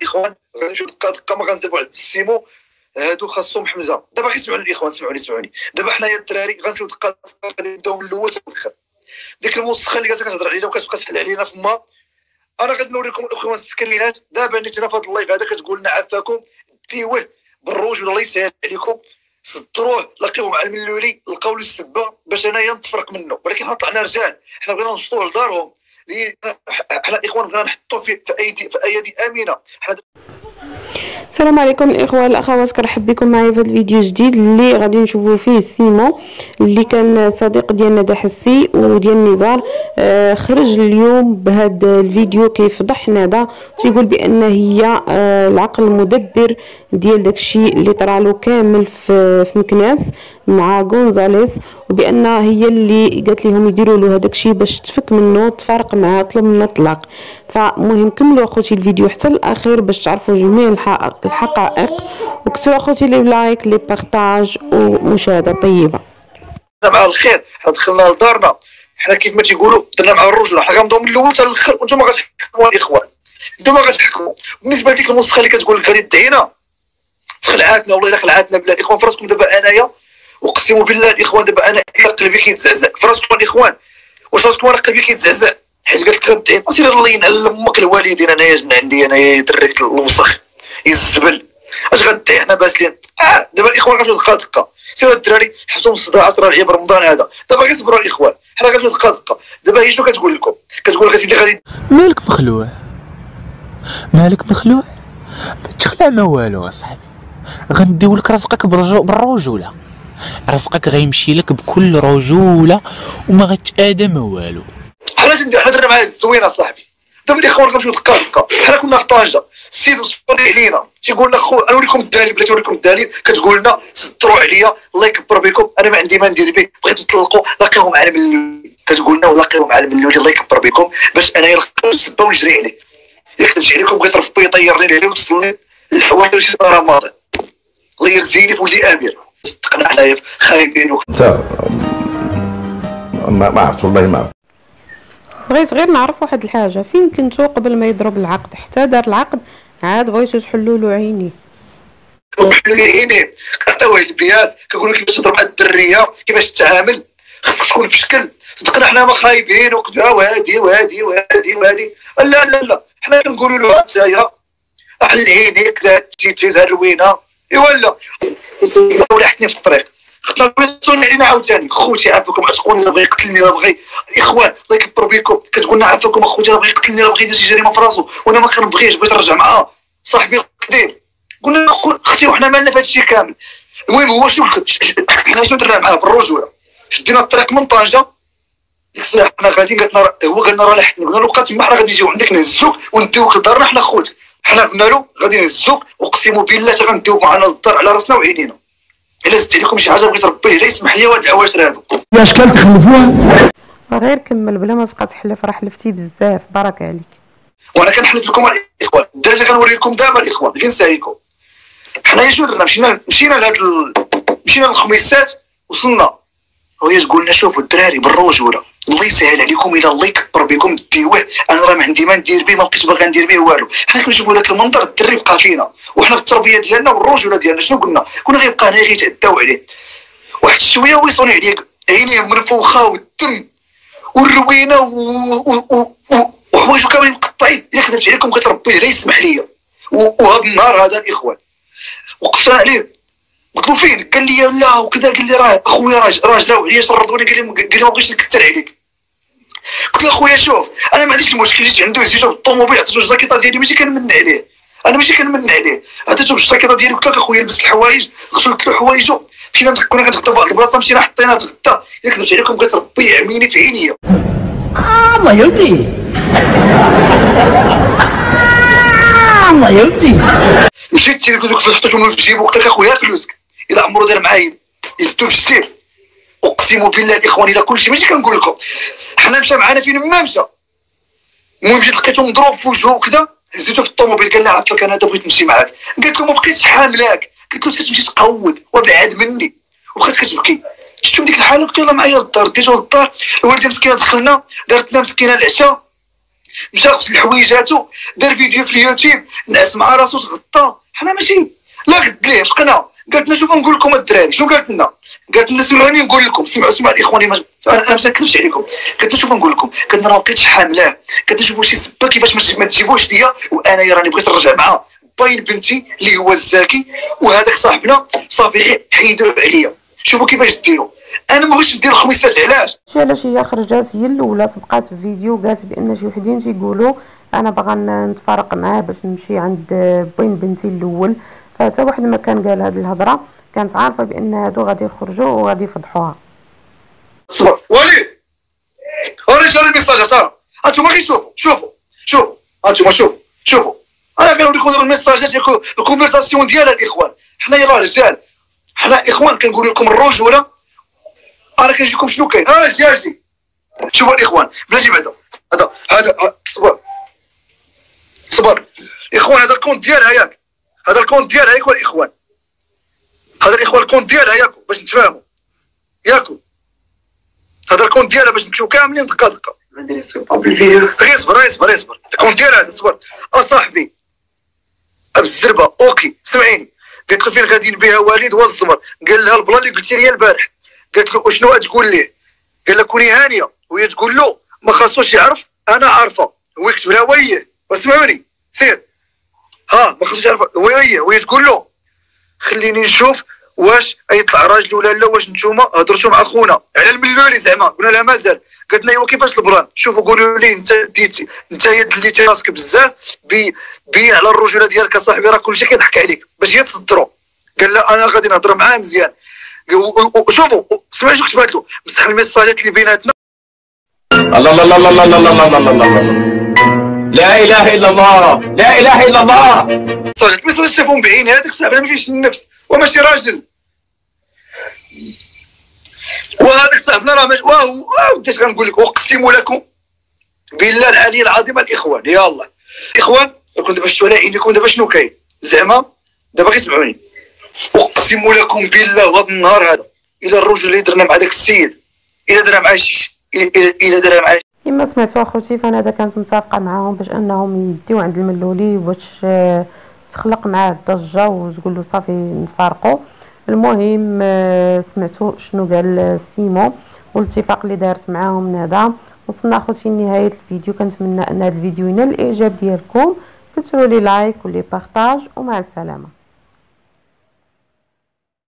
الاخوان غادي نمشيو دقه دقه ما غنزدبوا على السيمو. هادو خاصهم حمزة. دابا غير سمعوا الاخوان سمعوني سمعوني. دابا حنايا الدراري غنمشيو دقه نبداو من الأول حتى الآخر ديك الموسخه اللي كتهضر علينا وكتبقى تحل علينا فما. أنا غادي نوريكم الاخوان السكرينات دابا نيت أنا في هذا ال live هذا كتقول لنا عفاكم ديوه بالروج الله يسهل عليكم. صدروه لقيوه مع الملولي لقاو له السبة باش أنايا نتفرق منه. ولكن حنا طلعنا رجال. حنا بغينا نوصلوه لدارهم. حنا الاخوان بغينا نحطوه في ايدي في أيدي امينه حنا السلام عليكم الاخوه والاخوات كنرحب بكم معايا في الفيديو جديد اللي غادي نشوفوا فيه سيمو اللي كان صديق ديال ندى حسي وديال نزار. آه خرج اليوم بهذا الفيديو كيفضح ندى تيقول بأن هي آه العقل المدبر ديال داكشي اللي طرالو كامل في مكناس مع غونزاليس. وبأن هي اللي قالت لهم يديروا له هذاك الشيء باش تفك منه تفارق معاه طلب منه الطلاق. فمهم كملوا أخوتي الفيديو حتى الأخير باش تعرفوا جميع الحقائق. وكتبوا أخوتي لي لايك لي بارطاج ومشاهدة طيبة. مع الخير دخلنا لدارنا. حنا كيف ما تيقولوا درنا مع الرجل حنا غنبداو من الأول حتى الآخر وأنتم غتحكموا الإخوان. أنتم غتحكموا. بالنسبة لديك النسخه اللي كتقول لك غادي تدعينا تخلعاتنا والله إلا خلعاتنا بلا الإخوان. فراسكم دابا أنايا أقسم بالله الإخوان دابا أنا قلبي كيتزعزع. فراسكم الاخوان واش راسكم أنا قلبي كيتزعزع؟ حيت قالت لك غدعي سير الله ينعل أمك الوالدين أنايا من عندي أنايا دريك الوسخ يزبل. أش غدعي حنا باسلين آه دابا الإخوان غنمشيو دقه دقة. سيروا الدراري حبسوا من الصداع أسرار العيب رمضان هذا. دابا غير صبروا الإخوان. حنا غنمشيو دقه دقة. دابا هي شنو كتقول لكم؟ كتقول لك أسيدي غادي مالك مخلوع؟ مالك مخلوع؟ ما تخلع ما والو أصاحبي. غنديو لك رزقك بالرجولة. رزقك غيمشي لك بكل رجولة وما غتادى ما والو. حنا حنا درنا معاه الزوينه صاحبي. دابا الاخوان غنمشيو دقه دقه حنا كنا في طنجة. السيد وصفوني علينا تيقول لنا خو نوريكم الدليل بلاتي نوريكم الدليل كتقول لنا سطروا عليا الله يكبر بكم. أنا ما عندي ما ندير به. بغيت نطلقوا لاقيهم على من كتقول لنا ولاقيهم على من الله يكبر بكم. باش أنا نلقاو السبة ونجري عليه. ياك كتمشي عليكم بغيت ربي يطيرني عليه ويوصلني للحوايج شي رمضان الله يرزيني في ولدي امير صدقنا حنايا خايبين انت ما عرفت والله ما عرفت بغيت غير نعرف واحد الحاجة فين كنتو قبل ما يضرب العقد حتى دار العقد عاد بغيتو تحلوا له عينيه كنحلوا لي عينيه كنعطيوه البياس كنقول لك كيفاش تضرب مع الدريه كيفاش تتعامل خصك تكون بشكل صدقنا حنا ما خايبين وكذا وهادي وهادي وهادي وهادي لا لا لا حنا كنقولوا له انت حل عينيك كذا تيزها الروينه ايوا لا ولحتني في الطريق. خطنا يتصلوا علينا عاوتاني. خوتي عافاكم عتقوني راه بغى يقتلني راه بغى إخوان الله يكبر بكم. كتقول لنا عافاكم أخوتي راه بغى يقتلني راه بغى يدير شي جريمة في راسو. وأنا ما كنبغيش بغيت نرجع معاه صاحبي القديم. قلنا أختي وحنا مالنا في هذا الشيء كامل. المهم هو شنو حنا شنو درنا معاه بالرجوله شدينا الطريق من طنجة. ديك الساعة حنا غاديين قالت لنا هو قال لنا راه لحقتني قلنا له بقى تما حنا غادي نجيو عندك نهزوك ونديوك لدارنا حنا خوت حنا قلنا له غادي نهزوك اقسم بالله حتى غنديوك معنا للدار على راسنا وعينينا. إلا زدت عليكم شي حاجة بغيت ربي لا يسمح لي وهاد العواشر هادو. اشكال تخلفوها؟ غير كمل بلا ما تبقى تحلف راه حلفتي بزاف. بارك عليك. وأنا كنحلف لكم الإخوان. الدراري اللي غنوري لكم دابا الإخوان غير نساليكم حنايا شنو درنا مشينا مشينا لهاد ال... مشينا للخميسات وصلنا. وهي تقول لنا شوفوا الدراري بالرجوله الله يسهل عليكم إلى الله يكبر بكم. ديوه أنا راه ما عندي ما ندير به ما بقيتش باغي ندير به والو. حنا كنشوفوا ذاك المنظر الدري بقى فينا. وحنا بالتربيه ديالنا والرجولة ديالنا شنو قلنا؟ كنا غيبقى هنا غيتعداو عليه. واحد شوية ويصوني عليك. عينيه منفوخه والدم والروينة وحوايجو كاملين مقطعين. إلا كذبت عليكم بغيت ربي لا يسمح لي وهذا النهار هذا الإخوان. وقفت عليه. قلت له فين قال لي لا وكذا قال لي راه أخويا راجل راجل عليا شردوني قال لي ما بغيتش نكثر عليك. قلت له اخويا شوف أنا ما عنديش المشكل جيت عنده زيجو بالطوموبيل عطيتو الجاكيطه ديالي ماشي كنمن عليه. أنا ماشي كنمن عليه. عطيتو الجاكيطه ديالي قلت لك أخويا لبس الحوايج غسلت له حوايجو. مشينا كنا كنتغداو في واحد البلاصة مشينا حطينا تغدا إلا كذبت عليكم بغيت ربي يعميني في عينيا. الله يودي الله يودي مشيت تيليفون كيفاش حطيتهم في جيبو؟ قلت لك أخويا فلوسك. إلى عمرو دار معايا يدو في الجيب أقسم بالله الاخوان إلى كلشي ماشي كنقول لكم. حنا مشى معانا فين؟ ما مشى. المهم جيت لقيته مضروب في وجهه وكذا هزيته في الطوموبيل قال لي عرفتك أنا بغيت نمشي معاك. قلت له ما بقيتش حاملاك. قلت له تمشي تقود وابعد مني. وبقيت كتبكي. شفتو ديك الحالة؟ قلت له معايا للدار ديتو للدار. الوالدة مسكينة دخلنا دارتنا مسكينة العشاء. مشى غسل حويجاتو دار فيديو في اليوتيوب نعس مع راسو تغطى. حنا ماشي لا غد ليه شقنا قالت لنا شوفوا نقول لكم الدراري. شنو قالت لنا؟ قالت لنا سمعوني نقول لكم. سمعوا سمعوا الإخواني ما أنا ما نكذبش عليكم. لنا شوفوا نقول لكم. لنا راه بقيتش حاملاه لنا شوفوا شي سبه كيفاش ما تجي- ما تجيبوش ليا. وأنا راني بغيت نرجع معاه باين بنتي اللي هو الزاكي. وهذاك صاحبنا صافي غير حيدوه عليا. شوفوا كيفاش ديروا أنا ما بغيتش ندير الخميسات علاش؟ شي علاش هي خرجات؟ هي الأولى سبقات في فيديو قالت بأن شي وحدين تيقولوا أنا باغا نتفارق معاه باش نمشي عند بوين بنتي الأول. فحتى واحد ما كان قال هذه الهضرة. كانت عارفة بأن هادو غادي يخرجوا وغادي يفضحوها. صبر وليد وري جاري ال message صار أنتم غير شوفوا شوفوا شوفوا. شوفوا شوفوا. أنا كنوريكم دابا الميساجات ال conversation ديال الاخوان حنا يلاه رجال. حنا إخوان كنقول لكم الرجوله أنا كنجيكم شنو كاين؟ آه أجي أجي شوفوا الإخوان بلاتي بعدا هذا. هذا ه- صبر. صبر. إخوان هذا ال compte ديالها ياك. هذا ال compte ديالها ياك الاخوان هذا الاخوان ال compte ديالها ياك باش نتفاهموا. ياكو. هذا ال compte ديالها باش نمشيو كاملين دقة دقة. غير اصبر اصبر اصبر ال compte ديالها هذا صبر. اصاحبي الزربة. OK سمعيني. قالت له فين غاديين بها والد والزمر قال لها ال plan اللي قلتي لي البارح. قالت له شنو تقول ليه؟ قال لها كوني هانية. وهي تقول له ما خاصوش يعرف أنا عارفة. هو يكتب لها ويه واسمعوني سير. ها ما خاصوش يعرف ويه وهي تقول له خليني نشوف واش يطلع راجل ولا لا واش نتوما هضرتوا مع خونا على الملولي زعما قلنا لها مازال قالت لنا ايوا كيفاش ال plan شوفوا قولوا لي انت ديتي انت دليتي راسك بزاف بي بين على الرجوله ديالك اصاحبي راه كلشي كيضحك عليك باش هي تصدروا قال لا أنا غادي نهضر معاه مزيان شوفوا سمعي شو كتبات له مسح الميساجات اللي بيناتنا الله الله الله الله الله الله الله الله الله لا إله إلا الله. لا إله إلا الله. صاحبي الميساجات شافهم بعيني هذاك صاحبي ما فيهش النفس. وماشي راجل. وهذاك صاحبنا راه ماشي. واه بديت غنقول لك؟ أقسم لكم بالله العلي العظيم الإخوان. يا الله. إخوان كنت دابا شفتوا على عينيكم دابا شنو كاين؟ زعما دابا غير سمعوني أقسم لكم بالله هذا النهار هذا. إلى الرجل اللي درنا مع ذاك السيد إلى درنا معاه شي إلى درنا معاه كما سمعتوا أخوتي فأنا هذا كانت متفقة معاهم باش أنهم يديو عند الملولي باش آه، تخلق معاه الضجة وتقول له صافي نتفارقوا المهم آه، سمعتوا شنو قال سيمو والاتفاق اللي دارت معاهم ندى وصلنا أخوتي لنهاية الفيديو. كنتمنى أن هذا الفيديو ينال الإعجاب ديالكم. ديروا لي like ولي partage ومع السلامة.